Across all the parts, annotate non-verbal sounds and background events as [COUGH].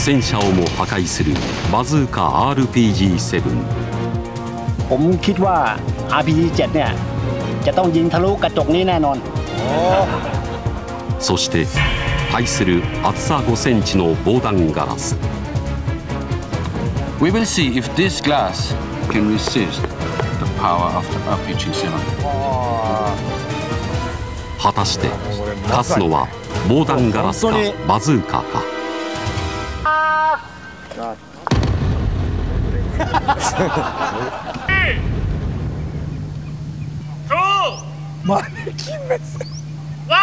戦車をも破壊するバズーカ RPG7 ผมคิดว่า RPG7 เนี่ย จะต้องยิงทะลุกระจกนี้แน่นอน そして対する厚さ5センチの防弾ガラス We will see if this glass can resist the power of the RPG-7. 果たして勝つのは防弾ガラスかバズーカか マネキン目線 One!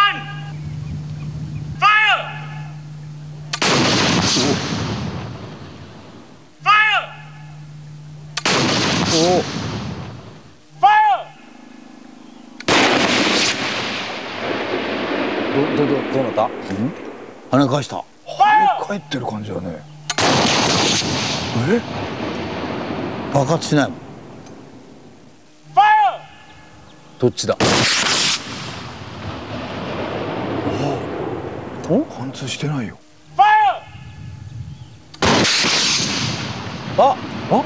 Fire! Fire! お Fire! どどどどうなった？跳ね返した帰ってる感じだね爆発しないもん!どっちだ？お貫通してないよ!ああ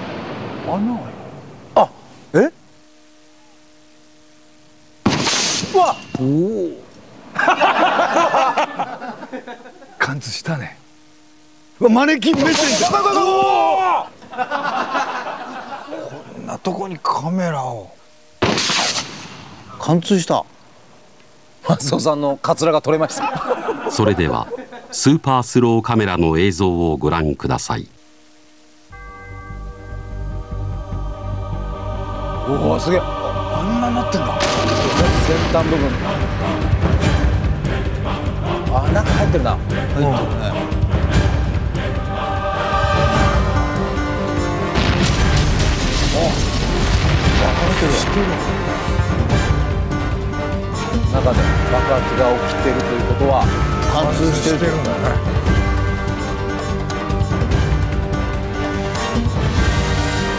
穴開いあえ？うわおお。[LAUGHS] [LAUGHS] 貫通したねマネキン目線じゃんおこんなとこにカメラを。貫通した。マスオさんのカツラが取れました。それではスーパースローカメラの映像をご覧ください。おおすげえ。あんななってんだ。先端部分。あ中入ってるな。入ってるね中で爆発が起きてるということは貫通してるんだね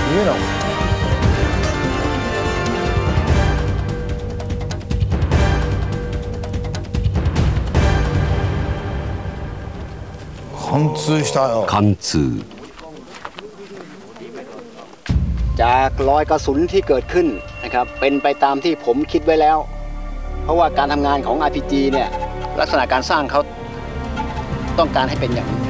すげえな貫通したよ。貫通。 จากรอยกระสุนที่เกิดขึ้นนะครับเป็นไปตามที่ผมคิดไว้แล้ว เพราะว่าการทำงานของ RPG เนี่ยลักษณะการสร้างเขาต้องการให้เป็นอย่างนี้